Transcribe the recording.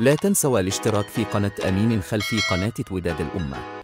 لا تنسوا الاشتراك في قناة أمين خلفي قناة وداد الأمة.